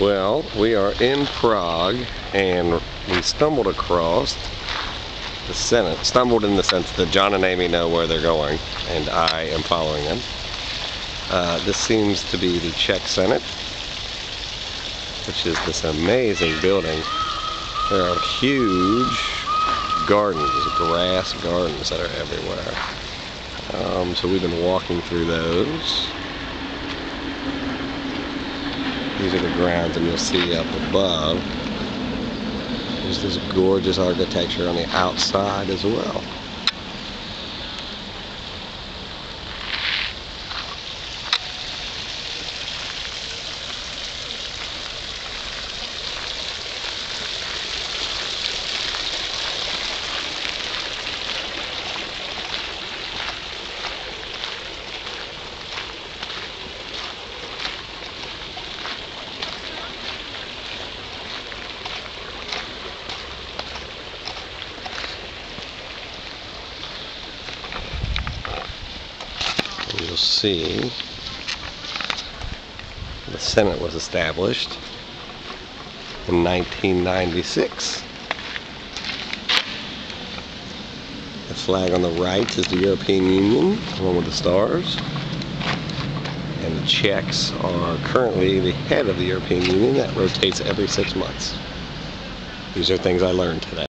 Well, we are in Prague and we stumbled across the Senate. Stumbled in the sense that John and Amy know where they're going and I am following them. Uh, this seems to be the Czech Senate, which is this amazing building. There are huge gardens, grass gardens that are everywhere. Um, so we've been walking through those. These are the grounds and you'll see up above there's this gorgeous architecture on the outside as well. You'll see the Senate was established in 1996. The flag on the right is the European Union, along with the stars. And the Czechs are currently the head of the European Union that rotates every six months. These are things I learned today.